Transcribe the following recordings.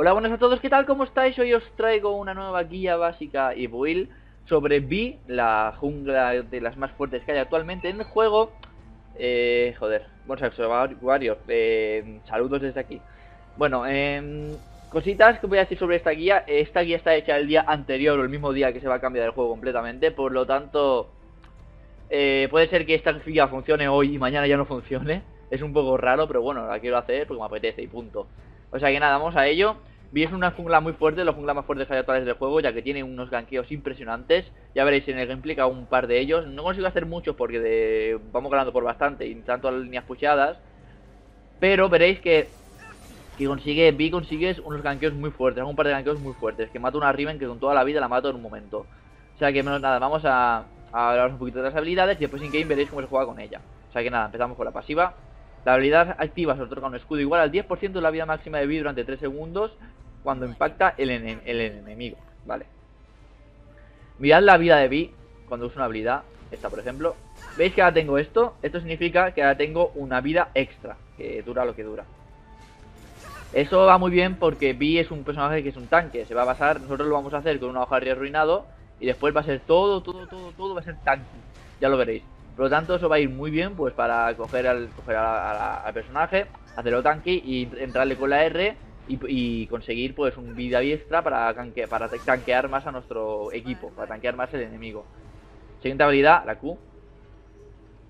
Hola, buenas a todos, ¿qué tal? ¿Cómo estáis? Hoy os traigo una nueva guía básica y build sobre Vi, la jungla de las más fuertes que hay actualmente en el juego. Eh, joder, bueno, Warrior, eh, saludos desde aquí. Bueno, eh, cositas que voy a decir sobre esta guía. Esta guía está hecha el día anterior o el mismo día que se va a cambiar el juego completamente, por lo tanto, eh, puede ser que esta guía funcione hoy y mañana ya no funcione. Es un poco raro, pero bueno, la quiero hacer porque me apetece y punto. O sea que nada, vamos a ello. Vi es una jungla muy fuerte, la jungla más fuerte que hay actuales del juego, ya que tiene unos ganqueos impresionantes. Ya veréis en el gameplay que hago un par de ellos. No consigo hacer muchos porque vamos ganando por bastante y tanto las líneas pusheadas. Pero veréis que, que consigue, Vi consigue unos ganqueos muy fuertes, un par de ganqueos muy fuertes. Que mata una Riven que con toda la vida la mato en un momento. O sea que menos nada, vamos a, a hablar un poquito de las habilidades y después en game veréis cómo se juega con ella. O sea que nada, empezamos con la pasiva. La habilidad activa se otorga un escudo igual al 10% de la vida máxima de vida durante 3 segundos cuando impacta el, el enemigo. Vale. Mirad la vida de Vi cuando uso una habilidad. Esta, por ejemplo. ¿Veis que ahora tengo esto? Esto significa que ahora tengo una vida extra. Que dura lo que dura. Eso va muy bien porque Vi es un personaje que es un tanque. Se va a basar, nosotros lo vamos a hacer con una hoja de arruinado. Y después va a ser todo, todo, todo, todo va a ser tanque. Ya lo veréis. Por lo tanto, eso va a ir muy bien pues para coger al, personaje, hacerlo tanque y entrarle con la R y, conseguir pues un vida extra para, para tanquear más a nuestro equipo, para tanquear más el enemigo. Siguiente habilidad, la Q.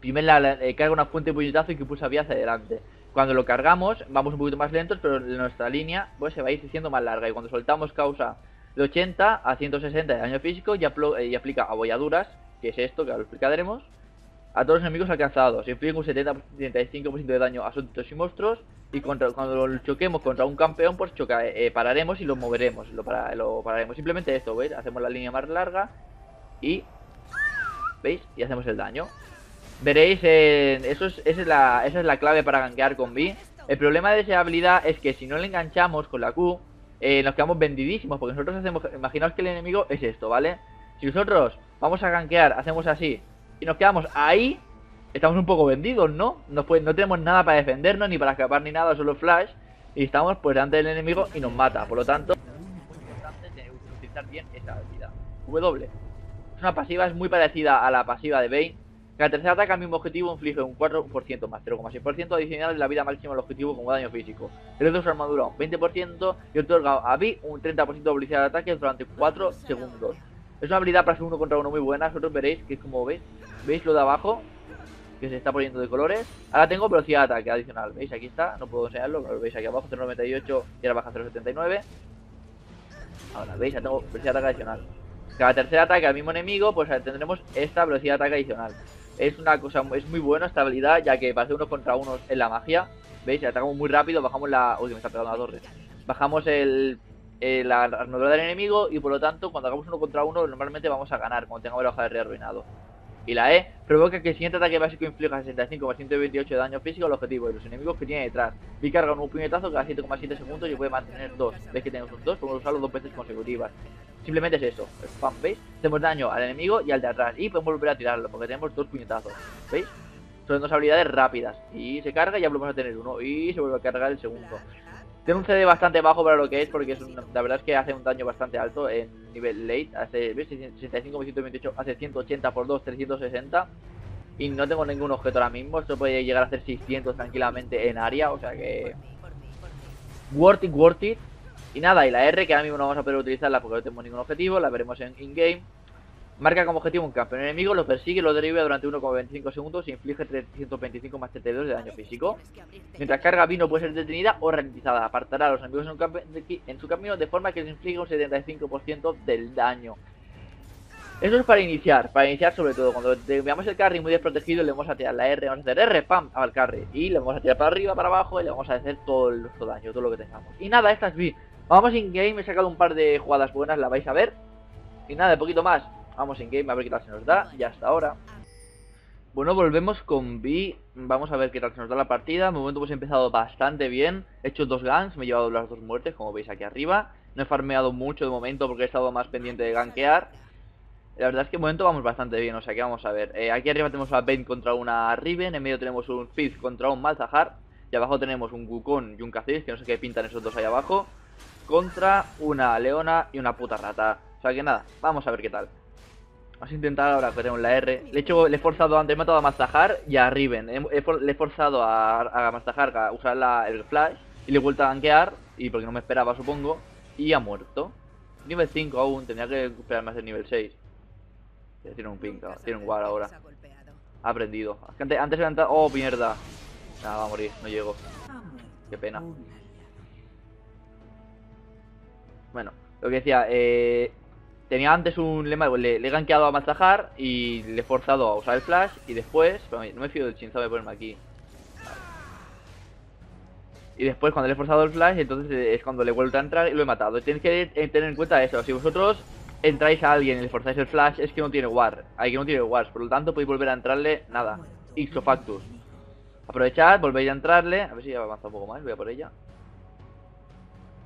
Primero eh, carga una fuente de puñetazo y que pulsa vía hacia adelante. Cuando lo cargamos, vamos un poquito más lentos, pero nuestra línea pues se va a ir haciendo más larga. Y cuando soltamos causa de 80 a 160 de daño físico y, eh, y aplica abolladuras, que es esto que ahora lo explicaremos a todos los enemigos alcanzados. Infligen un 70-75% de daño a súbditos y monstruos. Y cuando lo choquemos contra un campeón, pues choca, eh, pararemos y lo moveremos. Lo, lo pararemos. Simplemente esto, ¿veis? Hacemos la línea más larga y... ¿Veis? Y hacemos el daño. Veréis, eso es, esa, es la, esa es la clave para gankear con B. El problema de esa habilidad es que si no le enganchamos con la Q, eh, nos quedamos vendidísimos. Porque nosotros hacemos... Imaginaos que el enemigo es esto, ¿vale? Si nosotros vamos a gankear, hacemos así y nos quedamos ahí, estamos un poco vendidos, ¿no? No, no tenemos nada para defendernos, ni para escapar, ni nada, solo flash. Y estamos pues delante del enemigo y nos mata. Por lo tanto, es muy importante utilizar bien esa habilidad. W. Es una pasiva, es muy parecida a la pasiva de Bane. Cada tercer ataque al mismo objetivo inflige un 4% más 0,6% adicional de la vida máxima del objetivo como daño físico. Reduce su armadura un 20% y otorga a B un 30% de velocidad de ataque durante 4 segundos. Es una habilidad para ser uno contra uno muy buena, vosotros veréis que es como veis ¿Veis lo de abajo? Que se está poniendo de colores. Ahora tengo velocidad de ataque adicional. ¿Veis? Aquí está. No puedo enseñarlo. Pero veis aquí abajo 0.98 y ahora baja 0.79. Ahora, ¿veis? Ya tengo velocidad de ataque adicional. Cada tercer ataque al mismo enemigo, pues tendremos esta velocidad de ataque adicional. Es una cosa, es muy buena esta habilidad, ya que para hacer unos contra unos en la magia, ¿veis? Atacamos muy rápido, bajamos la... Uy, me está pegando la torre. Bajamos el, la armadura del enemigo y por lo tanto, cuando hagamos uno contra uno, normalmente vamos a ganar, cuando tengamos la hoja de rey arruinado y la E provoca que el siguiente ataque básico inflija 65 128 de daño físico al objetivo y los enemigos que tiene detrás. Vi carga un puñetazo cada 7,7 segundos y puede mantener dos. ¿Veis que tenemos 2? Podemos usarlo dos veces consecutivas. Simplemente es eso. Spam, ¿veis? Hacemos daño al enemigo y al de atrás. Y podemos volver a tirarlo porque tenemos dos puñetazos. ¿Veis? Son dos habilidades rápidas. Y se carga y ya volvemos a tener uno. Y se vuelve a cargar el segundo. Tiene un CD bastante bajo para lo que es, porque es la verdad es que hace un daño bastante alto en nivel late. Hace, ¿ves? 65, 128, hace 180 por 2, 360. Y no tengo ningún objeto ahora mismo. Esto puede llegar a hacer 600 tranquilamente en área, o sea que... Worth it, worth it. Y nada, y la R, que ahora mismo no vamos a poder utilizarla porque no tenemos ningún objetivo, la veremos en in-game. Marca como objetivo un campeón enemigo, lo persigue, lo deriva durante 1,25 segundos e inflige 325 más 32 de daño físico. Mientras carga vino puede ser detenida o ralentizada. Apartará a los enemigos en, su camino de forma que les inflige un 75% del daño. Eso es para iniciar, para iniciar sobre todo. Cuando veamos el carry muy desprotegido le vamos a tirar la R, vamos a hacer R, pam, al carry. Y le vamos a tirar para arriba, para abajo y le vamos a hacer todo el daño, todo lo que tengamos. Y nada, esta es B. Vamos in game, he sacado un par de jugadas buenas, la vais a ver. Y nada, de poquito más. Vamos en game a ver qué tal se nos da. Y hasta ahora. Bueno, volvemos con B. Vamos a ver qué tal se nos da la partida. De momento hemos empezado bastante bien. He hecho dos guns, me he llevado las dos muertes, como veis aquí arriba. No he farmeado mucho de momento porque he estado más pendiente de gankear. La verdad es que de momento vamos bastante bien, o sea que vamos a ver. Eh, aquí arriba tenemos a Ben contra una Riven, en medio tenemos un Fizz contra un Malzahar. Y abajo tenemos un Wukong y un Kha'Zix, que no sé qué pintan esos dos ahí abajo. contra una leona y una puta rata. O sea que nada, vamos a ver qué tal. Vamos a intentar ahora que tenemos la R. Le he, hecho, le he forzado antes, he matado a Mastajar y a Riven. le he forzado a, a Mastajar a usar el flash y le he vuelto a gankear. Y porque no me esperaba, supongo. Y ha muerto. Nivel 5 aún, tenía que esperar más el nivel 6. Tiene un ping, tiene un war ahora. Ha aprendido. Antes, antes era... Oh, mierda. Nada, va a morir, no llego. Qué pena. Bueno, lo que decía, eh, tenía antes un lema, le, le he gankeado a Mazajar y le he forzado a usar el flash y después, no me fío del chin, sabe ponerme aquí. Y después cuando le he forzado el flash, entonces es cuando le he vuelto a entrar y lo he matado. Tienes que tener en cuenta eso, si vosotros entráis a alguien y le forzáis el flash, es que no tiene war, hay que no tiene wars, por lo tanto podéis volver a entrarle, nada, ixo factus. Aprovechad, volvéis a entrarle, a ver si avanza un poco más, voy a por ella.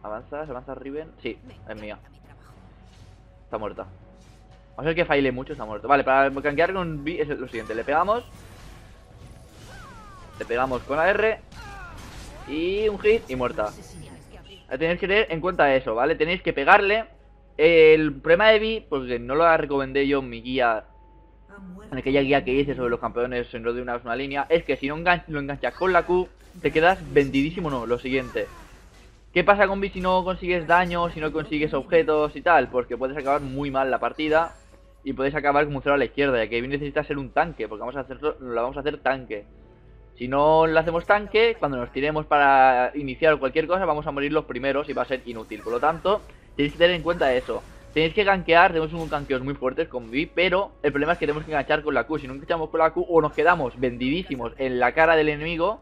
¿Avanza? ¿Se avanza Riven? Sí, es mía. Está muerta. A ver que faile mucho, está muerto. Vale, para canquear con B es lo siguiente. Le pegamos. Le pegamos con la R. Y un hit y muerta. Tenéis que tener en cuenta eso, ¿vale? Tenéis que pegarle. El problema de B, porque no lo recomendé yo en mi guía, en aquella guía que hice sobre los campeones en lo de una, línea, es que si no lo enganchas con la Q, te quedas vendidísimo no. Lo siguiente. ¿Qué pasa con B si no consigues daño, si no consigues objetos y tal? Pues que puedes acabar muy mal la partida y puedes acabar como un cero a la izquierda, ya que B necesita ser un tanque, porque vamos a hacerlo, lo vamos a hacer tanque. Si no lo hacemos tanque, cuando nos tiremos para iniciar cualquier cosa, vamos a morir los primeros y va a ser inútil. Por lo tanto, tenéis que tener en cuenta eso. Tenéis que gankear, tenemos unos gankeos muy fuertes con B, pero el problema es que tenemos que enganchar con la Q. Si no enganchamos con la Q, o nos quedamos vendidísimos en la cara del enemigo,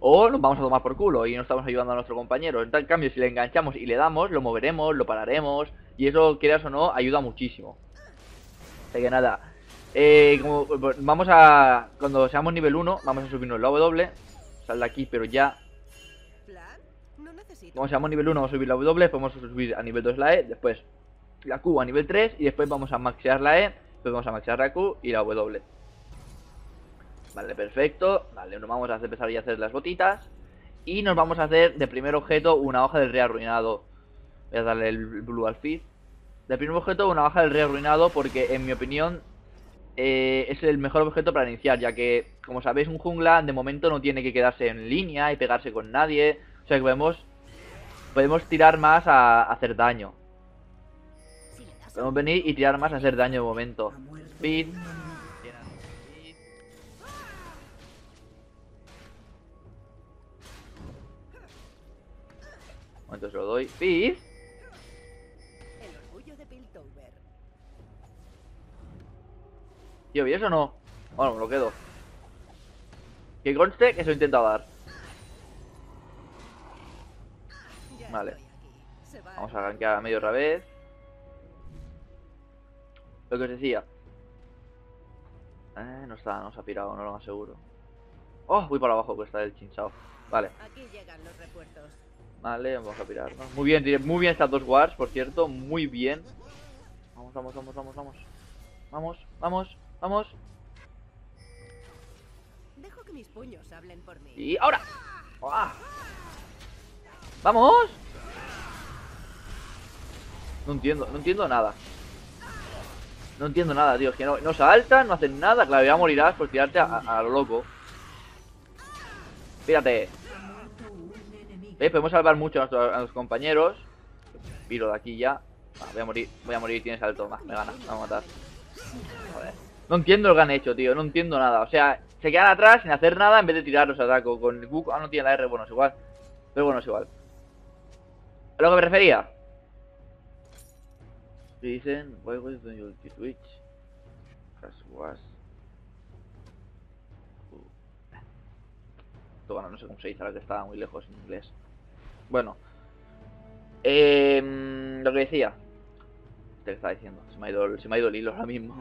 o nos vamos a tomar por culo y no estamos ayudando a nuestro compañero. En cambio, si le enganchamos y le damos, lo moveremos, lo pararemos. Y eso, quieras o no, ayuda muchísimo. Así que nada. Eh, como, vamos a... Cuando seamos nivel 1, vamos a subirnos la W. Sal de aquí, pero ya... Cuando seamos nivel 1, vamos a subir la W. Podemos subir a nivel 2 la E. Después la Q a nivel 3. Y después vamos a maxear la E. Después vamos a maxear la Q y la W. Vale, perfecto. Vale, nos vamos a empezar ya a hacer las botitas. Y nos vamos a hacer de primer objeto una hoja del rey arruinado. Voy a darle el blue al feed. De primer objeto una hoja del rey arruinado porque en mi opinión eh, es el mejor objeto para iniciar. Ya que, como sabéis, un jungla de momento no tiene que quedarse en línea y pegarse con nadie. O sea que podemos, podemos tirar más a, hacer daño. Podemos venir y tirar más a hacer daño de momento. Feed. Entonces lo doy. ¡Pif! El orgullo de Piltover. Tío, ¿y eso no? Bueno, me lo quedo. Que conste que se lo he intentado dar. Vale. Vamos a gankear a medio otra vez. Lo que os decía. Eh, no está, no se ha pirado, no lo aseguro. Oh, voy para abajo que está el chinchao. Vale. Aquí llegan los. Vale, vamos a pirarnos. Muy bien, muy bien estas dos wars, por cierto. Muy bien. Vamos, vamos, vamos, vamos, vamos. Vamos, vamos, vamos. Dejo que mis puños hablen por mí. Y ahora. ¡Vamos! No entiendo, no entiendo nada. No entiendo nada, tío. Es que no, no saltan, no hacen nada. Claro, ya morirás por tirarte a, a lo loco. Fíjate. ¿Ves? Podemos salvar mucho a nuestros, compañeros. Piro de aquí ya. voy a morir, voy a morir, tiene salto. me gana, me va a matar. No entiendo lo que han hecho, tío. No entiendo nada. O sea, se quedan atrás sin hacer nada en vez de tirarlos ataco. Con el bug, ah, no tiene la R, bueno, es igual. Pero bueno, es igual. lo que me refería. Dicen, why was the ulti switch? was. Bueno, no sé cómo se dice, ahora que estaba muy lejos en inglés. Bueno. Eh, lo que decía. Te estaba diciendo. Se me, ha ido, se me ha ido el hilo ahora mismo.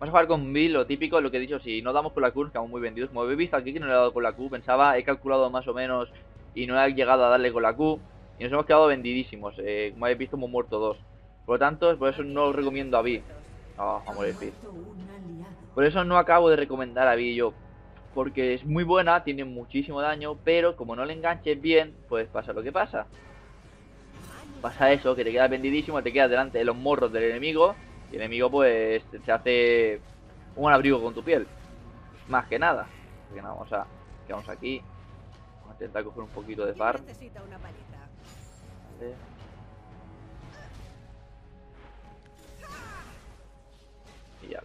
Vamos a jugar con Bill, lo típico, lo que he dicho, si no damos con la Q, estamos muy vendidos. Como habéis visto aquí que no le he dado con la Q, pensaba, he calculado más o menos y no he llegado a darle con la Q. Y nos hemos quedado vendidísimos. Eh, como habéis visto, hemos muerto dos. Por lo tanto, por eso no recomiendo a Vi. Oh, a morir Por eso no acabo de recomendar a Vi yo. Porque es muy buena, tiene muchísimo daño, pero como no le enganches bien, pues pasa lo que pasa. Pasa eso, que te quedas vendidísimo, te quedas delante de los morros del enemigo, y el enemigo pues se hace un abrigo con tu piel. Más que nada. Así que nada, vamos a quedamos aquí. Vamos a intentar coger un poquito de paliza. Vale. Y ya.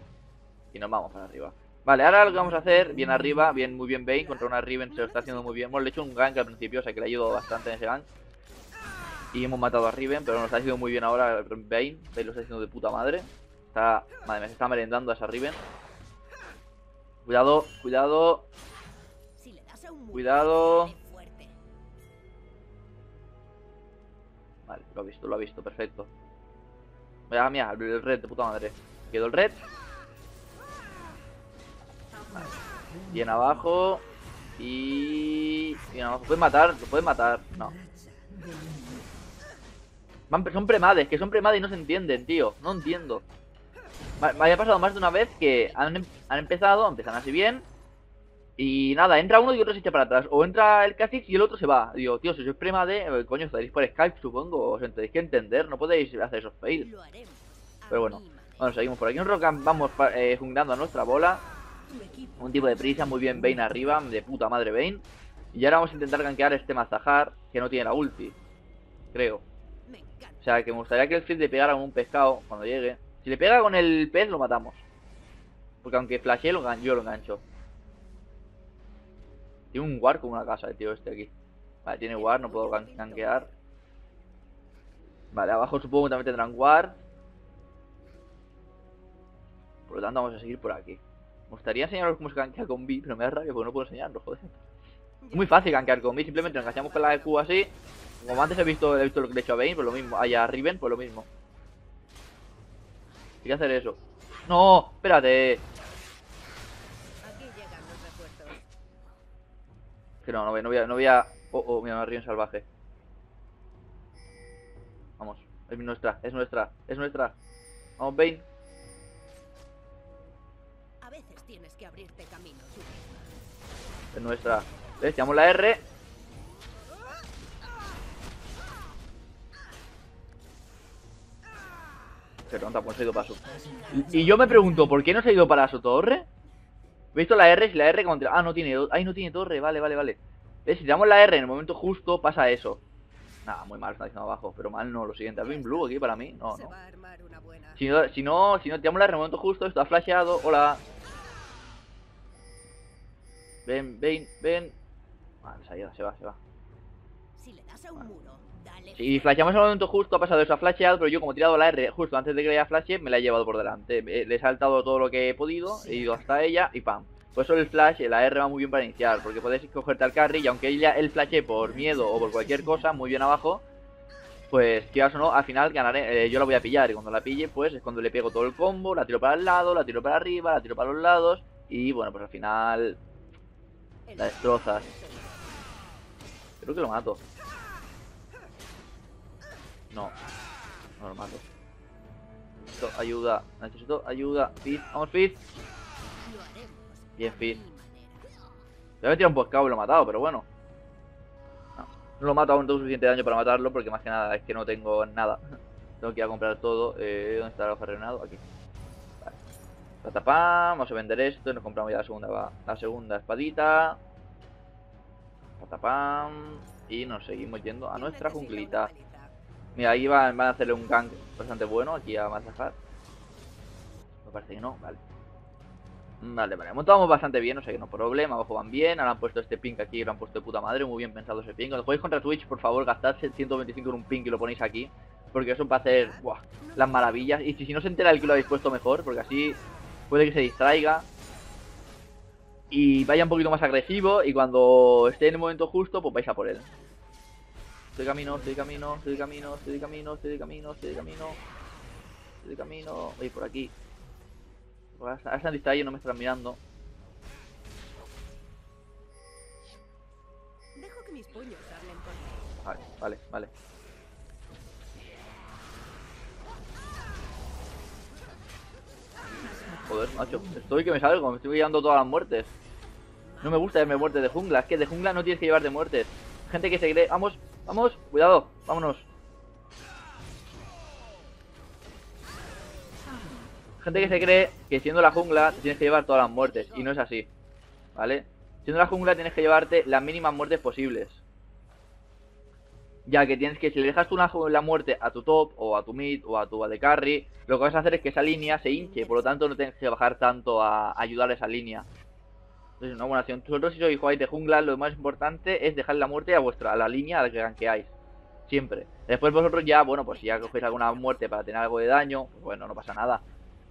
Y nos vamos para arriba. Vale, ahora lo que vamos a hacer, bien arriba, bien muy bien Bane, contra una Riven se lo está haciendo muy bien. Hemos hecho un gank al principio, o sea que le ayudó bastante en ese gank. Y hemos matado a Riven, pero nos está haciendo muy bien ahora Bane. Bane lo está haciendo de puta madre. Está, madre mía, se está merendando a esa Riven. Cuidado, cuidado. Cuidado. Vale, lo ha visto, lo ha visto, perfecto. Mira, mira, el red de puta madre. Quedó el red. Vale. Bien abajo. Y... Bien abajo. ¿Puedes matar? ¿Lo puedes matar? No. Van- Son premades, que son premades y no se entienden, tío. No entiendo. Me me había pasado más de una vez que han, han empezado, empiezan así bien. Y nada, entra uno y otro se echa para atrás. O entra el Kha'Zix y el otro se va. Digo, tío, si sois premade, eh, coño, estaréis por Skype, supongo. Os tenéis que entender, no podéis hacer esos fails. Pero bueno. Bueno, seguimos por aquí. Un Rock'n'Roll vamos eh, jungando a nuestra bola. Un tipo de prisa, muy bien Bane arriba, de puta madre Bane. Y ahora vamos a intentar gankear este Mazahar, que no tiene la ulti. Creo. O sea, que me gustaría que el Flip le pegara con un pescado cuando llegue. Si le pega con el pez, lo matamos. Porque aunque flashee, lo yo lo engancho. Tiene un war como una casa el tío este aquí. Vale, tiene war, no puedo gan- gankear. Vale, abajo supongo que también tendrán war. Por lo tanto, vamos a seguir por aquí. Me gustaría enseñaros cómo se gankea con B, pero me da rabia porque no puedo enseñarlo, joder. Es muy fácil gankear con B, simplemente nos enganchamos con la Q así. Como antes he visto, he visto lo que le he hecho a Bane, pues lo mismo. Allá a Riven, pues lo mismo. Hay que hacer eso. No, espérate. Aquí llegan los refuerzos. Que no, no voy, no voy a, no voy a... Oh, oh, mira, una Riven salvaje. Vamos, es nuestra, es nuestra, es nuestra. Vamos, Bane. Abrirte camino. Es nuestra. ¿Ves? Llamo la R. Tonta, pues se ha ido para su. Y, yo me pregunto, ¿por qué no se ha ido para su torre? He visto la R, si la R contra. Ah, no tiene. Ay, no tiene torre, vale, vale, vale. ¿Ves? Si damos la R en el momento justo, pasa eso. Nada, muy mal, está diciendo abajo. Pero mal no, lo siguiente. ¿Habéis blue aquí para mí? No, no. Si no, si no, si no tiramos la R en el momento justo, está flasheado. Hola. Ven, ven, ven. Vale, se ha ido, se va, se va. Si le das a un muro, dale. Si flasheamos en el momento justo, ha pasado eso, ha flasheado, pero yo como he tirado la R justo antes de que le haya flashe, me la he llevado por delante. Eh, Le he saltado todo lo que he podido, he ido hasta ella y pam. Por eso el flash, la R va muy bien para iniciar, porque puedes cogerte al carry y aunque ella, el flashe por miedo o por cualquier cosa, muy bien abajo, pues quieras o no, al final ganaré, eh, yo la voy a pillar y cuando la pille, pues es cuando le pego todo el combo, la tiro para el lado, la tiro para arriba, la tiro para los lados y bueno, pues al final la destrozas. Creo que lo mato. No, no lo mato. Necesito ayuda, necesito ayuda. Fizz, vamos Fizz. Bien, Fizz. Le tirado un pescado y lo he matado, pero bueno. No, no lo he matado, no tengo suficiente daño para matarlo porque más que nada es que no tengo nada. tengo que ir a comprar todo. Eh, ¿Dónde está el aferrenado? Aquí. Patapam, vamos a vender esto y nos compramos ya la segunda, la segunda espadita. Patapam. Y nos seguimos yendo a nuestra junglita. Mira, ahí van, van a hacerle un gank bastante bueno aquí a Mazahar. Me parece que no, vale. Vale, vale, montamos bastante bien, o sea que no problema, abajo van bien, ahora han puesto este pink aquí, lo han puesto de puta madre, muy bien pensado ese pink. Cuando juguéis contra Twitch, por favor, gastad 125 en un pink y lo ponéis aquí, porque eso va a hacer buah, las maravillas. Y si, si no se entera el que lo habéis puesto mejor, porque así puede que se distraiga y vaya un poquito más agresivo y cuando esté en el momento justo, pues vais a por él. Estoy de camino, estoy de camino, estoy de camino, estoy de camino, estoy de camino, estoy de camino. Estoy camino. Voy por aquí. Ahora están distraídos, no me están mirando. Dejo que mis puños hablen por mí. Vale, vale, vale. Estoy que me salgo, me estoy guiando todas las muertes. No me gusta llevarme muertes de jungla. Es que de jungla no tienes que llevarte muertes. Gente que se cree... Vamos, vamos. Cuidado. Vámonos. Gente que se cree que siendo la jungla tienes que llevar todas las muertes. Y no es así. ¿Vale? Siendo la jungla tienes que llevarte las mínimas muertes posibles. Ya que tienes que, si le dejas tú la muerte a tu top, o a tu mid, o a tu AD carry, lo que vas a hacer es que esa línea se hinche, por lo tanto no tienes que bajar tanto a ayudar a esa línea. Entonces, una buena acción. Vosotros si sois jugáis de jungla, lo más importante es dejar la muerte a vuestra, a la línea a la que ganqueáis. Siempre. Después vosotros ya, bueno, pues si ya cogéis alguna muerte para tener algo de daño, pues bueno, no pasa nada.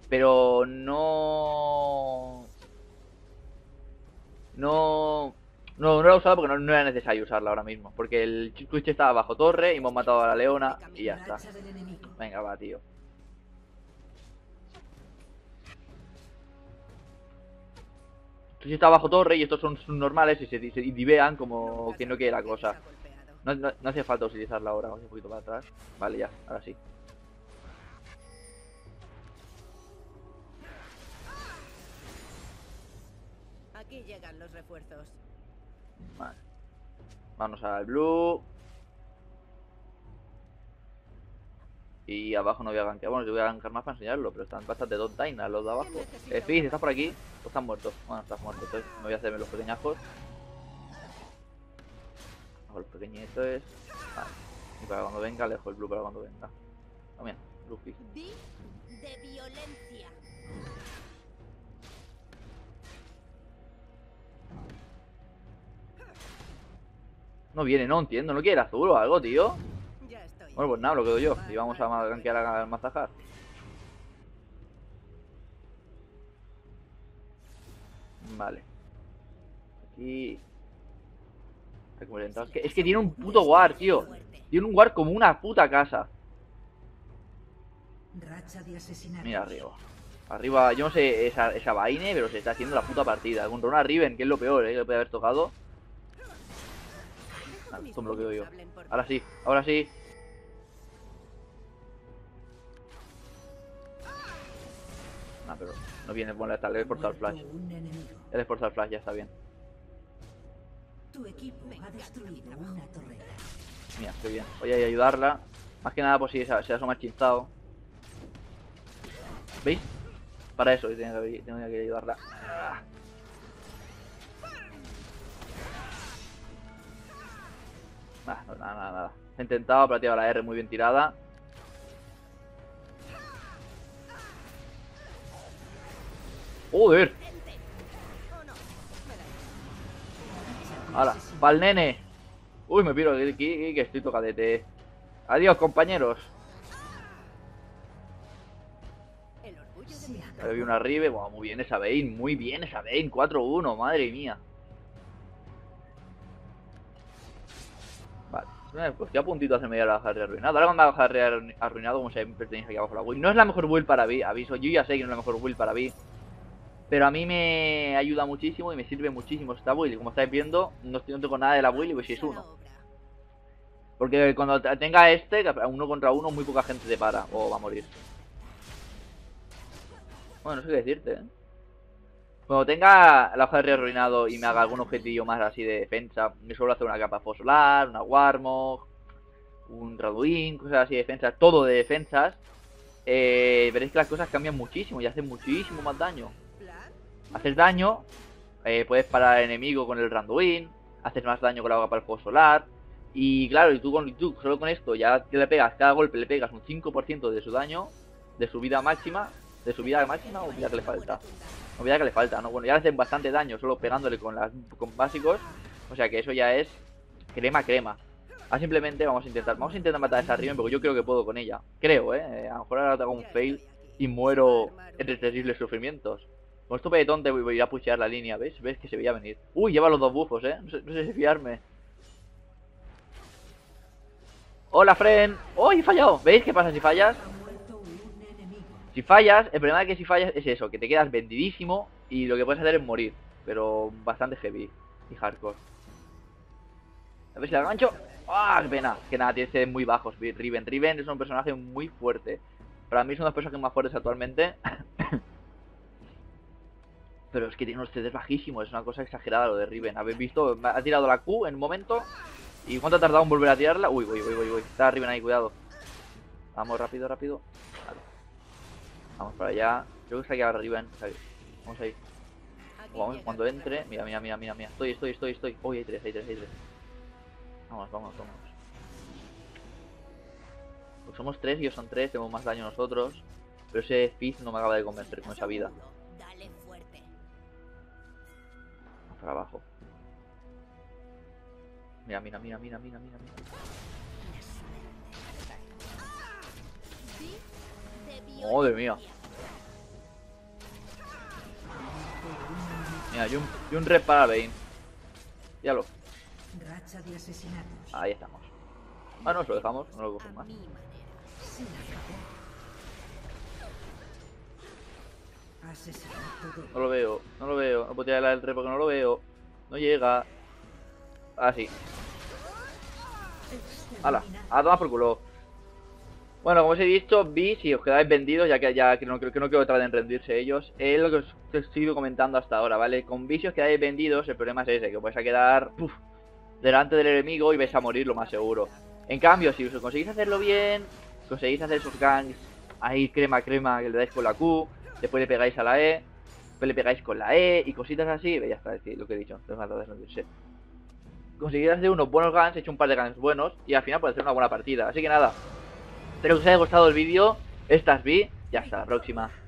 Pero no... No... No, no la usado porque no, era necesario usarla ahora mismo. Porque el Twitch estaba bajo torre y hemos matado a la leona y ya está. Venga, va, tío. Twitch está bajo torre y estos son normales y se, divean como que no quiere la cosa. No, no, hace falta utilizarla ahora, vamos un poquito para atrás. Vale, ya, ahora sí. Aquí llegan los refuerzos. Vale. Vamos al blue. Y abajo no voy a gankar. Bueno, yo voy a gankar más para enseñarlo, pero están bastante don't time los de abajo. Eh, Fizz, ¿estás por aquí? ¿O están muertos? Bueno, estás muerto, entonces me voy a hacerme los pequeñajos. Hago los pequeñitos. Vale. Y para cuando venga, le dejo el blue para cuando venga. También, blue Fizz. de violencia. No viene, no entiendo. ¿No quiere azul o algo, tío? Bueno, pues nada, lo quedo yo. Y vamos a gankear a mazajar. Vale. Aquí... Es que, es que tiene un puto guard, tío. Tiene un guard como una puta casa. Mira arriba. Arriba, yo no sé esa, esa vaina, pero se está haciendo la puta partida. Contra una Riven, que es lo peor, ¿eh? Que le puede haber tocado. Esto me lo quedo yo. Ahora sí, ahora sí. Ah, pero no viene bueno esta, le he exportado el flash. El exportado el flash, ya está bien. Mira, estoy bien. Voy a ayudarla. Más que nada por si se, asoma chinzado. ¿Veis? Para eso tengo que, tengo que ayudarla. Nada, nada, nada. He intentado, pero ha la R muy bien tirada. ¡Joder! ¡Hala! ¡Pa'l nene! Uy, me piro aquí, que estoy tocadete. Adiós, compañeros. Ahí vi una Rive. muy bien esa Bane, muy bien esa Bane. 4-1, madre mía. Eh, pues estoy a puntito de hacerme ya la Harry arruinado. Ahora cuando haga Harry arruinado, como siempre tenéis aquí abajo la build. No es la mejor build para B, aviso. Yo ya sé que no es la mejor build para B. Pero a mí me ayuda muchísimo y me sirve muchísimo esta build. Como estáis viendo, no, estoy, tengo nada de la build y pues si es uno. Porque cuando tenga este, uno contra uno, muy poca gente te para o va a morir. Bueno, no sé qué decirte, ¿eh? Cuando tenga la hoja de arruinado y me haga algún objetivo más así de defensa, me suelo hacer una capa fosolar, una Warmog, un Raduin, cosas así de defensa, todo de defensas, eh, veréis que las cosas cambian muchísimo y hacen muchísimo más daño. Haces daño, eh, puedes parar al enemigo con el Randuin, haces más daño con la capa del solar, y claro, y tú, solo con esto ya le pegas, cada golpe le pegas un 5% de su daño, de su vida máxima, de su vida máxima o vida que le falta. No vida que le falta, ¿no? Bueno, ya le hacen bastante daño solo pegándole con las con básicos. O sea que eso ya es crema crema. Ahora simplemente vamos a intentar, vamos a intentar matar a esa Riven porque yo creo que puedo con ella. Creo, eh. A lo mejor ahora hago un fail y muero entre terribles sufrimientos. Con esto de tonte voy a ir a pushear la línea, ¿ves? ¿Ves que se veía venir? Uy, lleva los dos bufos, eh. No sé, si fiarme. Hola, friend. ¡Uy, he fallado! ¿Veis qué pasa si fallas? Si fallas, el problema es que si fallas es eso, que te quedas vendidísimo y lo que puedes hacer es morir. Pero bastante heavy y hardcore. A ver si la gancho. ¡Ah, qué pena! Que nada, tiene que muy bajos Riven. Riven es un personaje muy fuerte. Para mí de los personajes más fuertes actualmente. Pero es que tiene unos CDs bajísimos, es una cosa exagerada lo de Riven. Habéis visto, ha tirado la Q en un momento. ¿Y cuánto ha tardado en volver a tirarla? Uy, uy, uy, uy, uy. Está Riven ahí, cuidado. Vamos, rápido, rápido. Vamos para allá. Creo que está aquí ahora Riven. Vamos ahí. Vamos, cuando entre. Mira, mira, mira, mira, mira. Estoy, estoy, estoy, estoy. Uy, hay tres, hay tres, hay tres. Vamos, vamos, vamos. Pues somos tres, ellos son tres, tenemos más daño nosotros. Pero ese Fizz no me acaba de convencer con esa vida. refuerzos. Dale fuerte. Vamos para abajo. Mira, mira, mira, mira, mira, mira, mira. Madre mía. Mira, y un, y un rep para Bane. Míralo. Ahí estamos. Ah, no, lo dejamos, no lo cogemos más. No lo veo, no lo veo. No puedo tirar el rep porque no lo veo. No llega. Ah, sí. Hala, a tomar por culo. Bueno, como os he dicho, vi si os quedáis vendidos, ya que ya no, creo que no quiero que traten rendirse ellos, es lo que os que os estoy comentando hasta ahora, ¿vale? Con vi si os quedáis vendidos, el problema es ese, que vais a quedar delante del enemigo y vais a morir lo más seguro. En cambio, si os conseguís hacerlo bien, conseguís hacer esos gangs ahí crema crema que le dais con la Q, después le pegáis a la E, después le pegáis con la E y cositas así, ve, ya está, es lo que he dicho, no de rendirse conseguir hacer unos buenos guns, he hecho un par de guns buenos y al final puede hacer una buena partida. Así que nada, espero que os haya gustado el vídeo, estas vi y hasta la próxima.